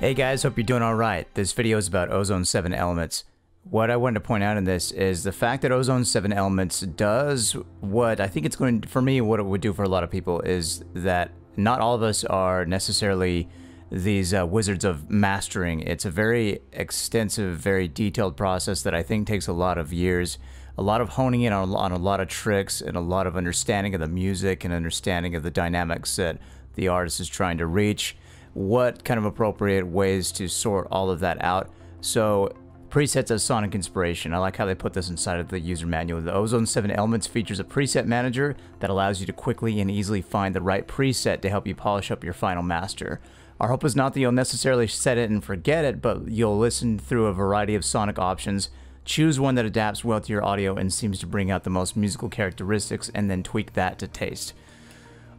Hey guys, hope you're doing alright. This video is about Ozone 7 Elements. What I wanted to point out in this is the fact that Ozone 7 Elements does what I think it's going to, for me, what it would do for a lot of people is that not all of us are necessarily these uh, wizards of mastering. It's a very extensive, very detailed process that I think takes a lot of years, a lot of honing in on, on a lot of tricks and a lot of understanding of the music and understanding of the dynamics that the artist is trying to reach what kind of appropriate ways to sort all of that out. So presets as sonic inspiration. I like how they put this inside of the user manual. The Ozone 7 Elements features a preset manager that allows you to quickly and easily find the right preset to help you polish up your final master. Our hope is not that you'll necessarily set it and forget it, but you'll listen through a variety of sonic options, choose one that adapts well to your audio and seems to bring out the most musical characteristics, and then tweak that to taste.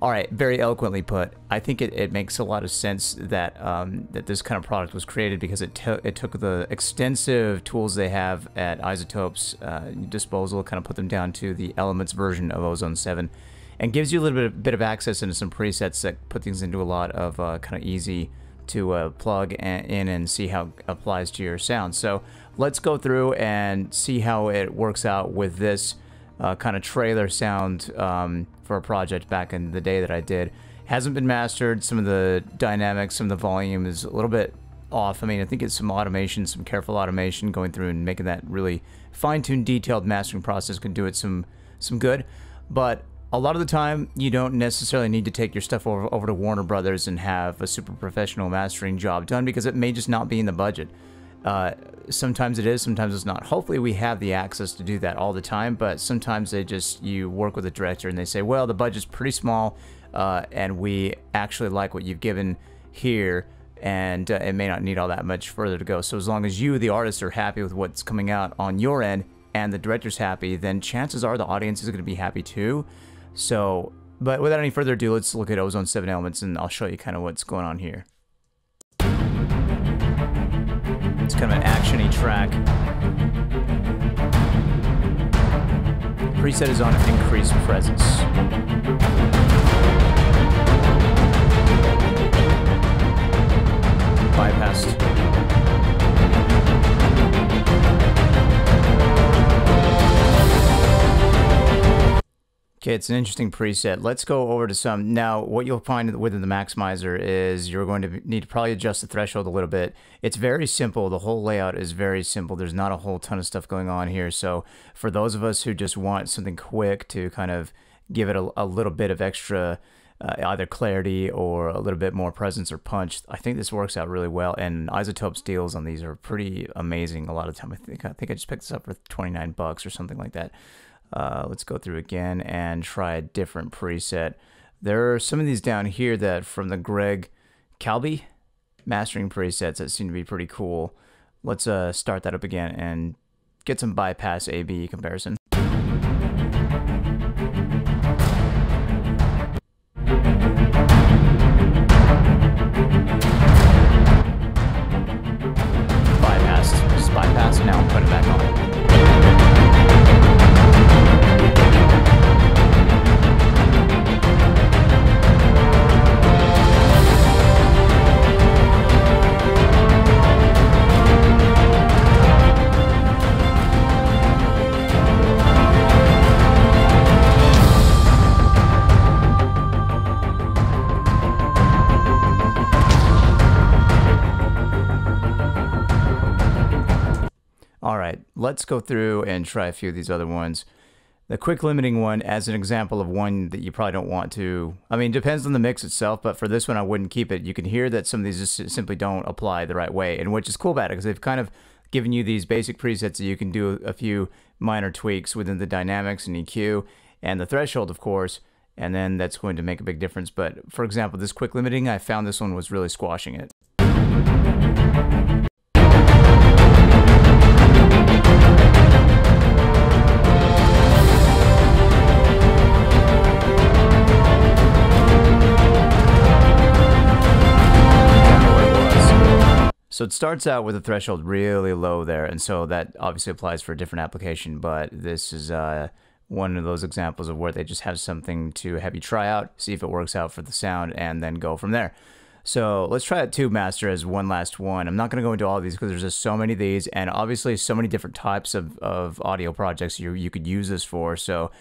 All right, very eloquently put. I think it, it makes a lot of sense that um, that this kind of product was created because it, it took the extensive tools they have at iZotope's uh, disposal, kind of put them down to the Elements version of Ozone 7, and gives you a little bit of, bit of access into some presets that put things into a lot of uh, kind of easy to uh, plug in and see how it applies to your sound. So let's go through and see how it works out with this uh, kind of trailer sound um, for a project back in the day that I did. Hasn't been mastered. Some of the dynamics, some of the volume is a little bit off. I mean, I think it's some automation, some careful automation going through and making that really fine-tuned, detailed mastering process can do it some some good. But a lot of the time, you don't necessarily need to take your stuff over, over to Warner Brothers and have a super professional mastering job done because it may just not be in the budget. Uh, sometimes it is, sometimes it's not. Hopefully, we have the access to do that all the time, but sometimes they just, you work with a director and they say, well, the budget's pretty small, uh, and we actually like what you've given here, and uh, it may not need all that much further to go. So, as long as you, the artist, are happy with what's coming out on your end and the director's happy, then chances are the audience is going to be happy too. So, but without any further ado, let's look at Ozone 7 Elements and I'll show you kind of what's going on here. It's kind of an actiony track. Preset is on increased presence. Okay, it's an interesting preset. Let's go over to some. Now, what you'll find within the Maximizer is you're going to need to probably adjust the threshold a little bit. It's very simple. The whole layout is very simple. There's not a whole ton of stuff going on here. So for those of us who just want something quick to kind of give it a, a little bit of extra uh, either clarity or a little bit more presence or punch, I think this works out really well. And iZotope deals on these are pretty amazing a lot of time. I think I think I just picked this up for 29 bucks or something like that. Uh, let's go through again and try a different preset. There are some of these down here that from the Greg Calbi mastering presets that seem to be pretty cool. Let's uh, start that up again and get some bypass AB comparison. All right, let's go through and try a few of these other ones. The quick limiting one as an example of one that you probably don't want to. I mean, depends on the mix itself, but for this one, I wouldn't keep it. You can hear that some of these just simply don't apply the right way, and which is cool about it because they've kind of given you these basic presets that you can do a few minor tweaks within the dynamics and EQ and the threshold, of course, and then that's going to make a big difference. But for example, this quick limiting, I found this one was really squashing it. So it starts out with a threshold really low there, and so that obviously applies for a different application, but this is uh, one of those examples of where they just have something to have you try out, see if it works out for the sound, and then go from there. So let's try that tube master as one last one. I'm not going to go into all these because there's just so many of these and obviously so many different types of, of audio projects you, you could use this for. So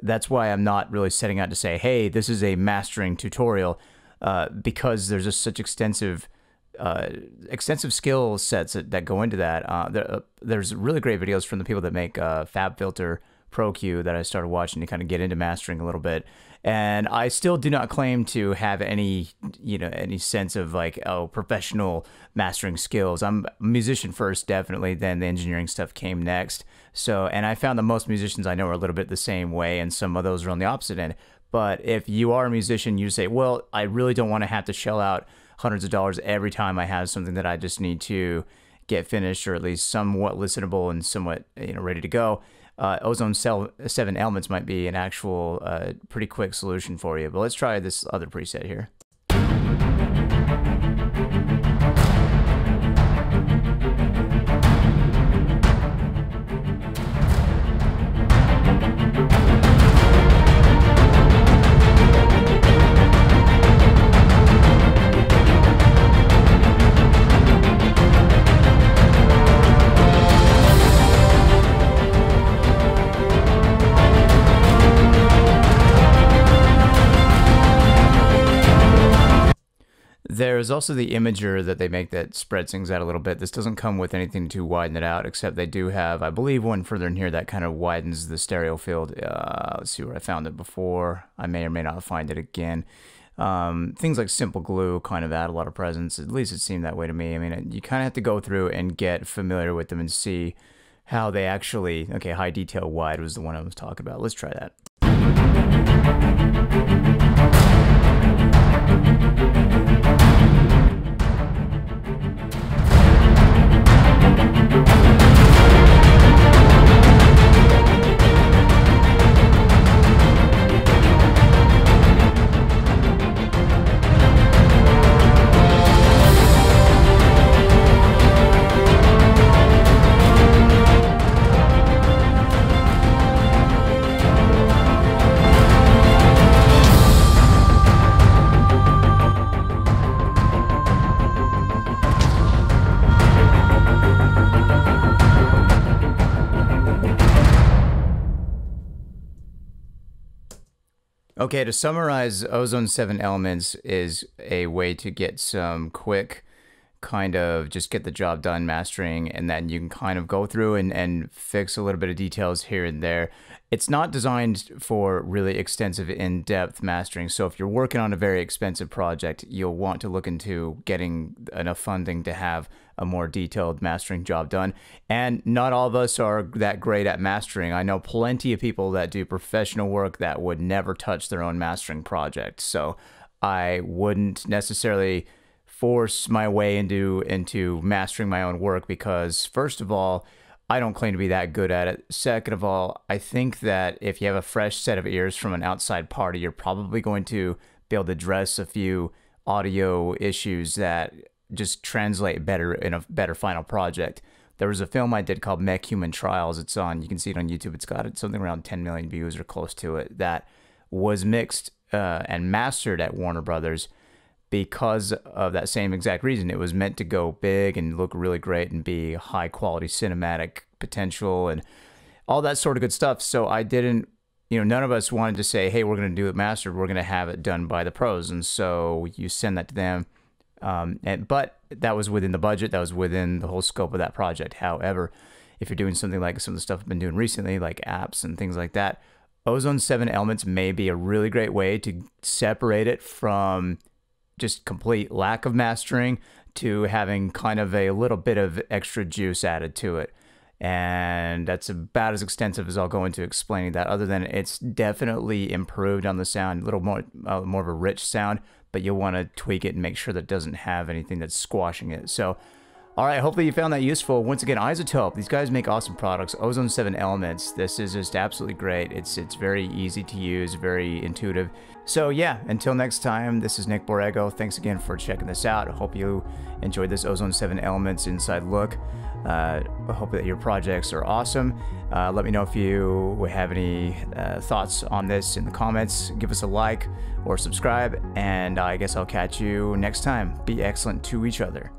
that's why I'm not really setting out to say, hey, this is a mastering tutorial uh, because there's just such extensive uh, extensive skill sets that, that go into that. Uh, there, uh, there's really great videos from the people that make uh, FabFilter Pro Q that I started watching to kind of get into mastering a little bit. And I still do not claim to have any, you know, any sense of like, oh, professional mastering skills. I'm a musician first, definitely. Then the engineering stuff came next. So, and I found that most musicians I know are a little bit the same way, and some of those are on the opposite end. But if you are a musician, you say, well, I really don't want to have to shell out hundreds of dollars every time I have something that I just need to get finished or at least somewhat listenable and somewhat you know ready to go uh, ozone cell 7 elements might be an actual uh, pretty quick solution for you. But let's try this other preset here. There's also the imager that they make that spreads things out a little bit. This doesn't come with anything to widen it out, except they do have, I believe, one further in here that kind of widens the stereo field. Uh, let's see where I found it before. I may or may not find it again. Um, things like simple glue kind of add a lot of presence. At least it seemed that way to me. I mean, you kind of have to go through and get familiar with them and see how they actually. Okay, high detail wide was the one I was talking about. Let's try that. Okay, to summarize, Ozone 7 Elements is a way to get some quick kind of just get the job done mastering and then you can kind of go through and, and fix a little bit of details here and there. It's not designed for really extensive in-depth mastering. So if you're working on a very expensive project, you'll want to look into getting enough funding to have a more detailed mastering job done. And not all of us are that great at mastering. I know plenty of people that do professional work that would never touch their own mastering project. So I wouldn't necessarily force my way into into mastering my own work because first of all, I don't claim to be that good at it. Second of all, I think that if you have a fresh set of ears from an outside party, you're probably going to be able to address a few audio issues that just translate better in a better final project. There was a film I did called Mech Human Trials. It's on, you can see it on YouTube. It's got something around 10 million views or close to it that was mixed uh, and mastered at Warner Brothers because of that same exact reason. It was meant to go big and look really great and be high quality cinematic potential and all that sort of good stuff. So I didn't, you know, none of us wanted to say, hey, we're going to do it mastered. We're going to have it done by the pros. And so you send that to them. Um, and, but that was within the budget, that was within the whole scope of that project. However, if you're doing something like some of the stuff I've been doing recently, like apps and things like that, Ozone 7 Elements may be a really great way to separate it from just complete lack of mastering to having kind of a little bit of extra juice added to it. And that's about as extensive as I'll go into explaining that, other than it's definitely improved on the sound, a little more, uh, more of a rich sound, but you'll want to tweak it and make sure that it doesn't have anything that's squashing it. So all right, hopefully you found that useful. Once again, iZotope. These guys make awesome products. Ozone 7 Elements. This is just absolutely great. It's it's very easy to use, very intuitive. So yeah, until next time, this is Nick Borrego. Thanks again for checking this out. I hope you enjoyed this Ozone 7 Elements inside look. Uh, I hope that your projects are awesome. Uh, let me know if you have any uh, thoughts on this in the comments. Give us a like or subscribe, and I guess I'll catch you next time. Be excellent to each other.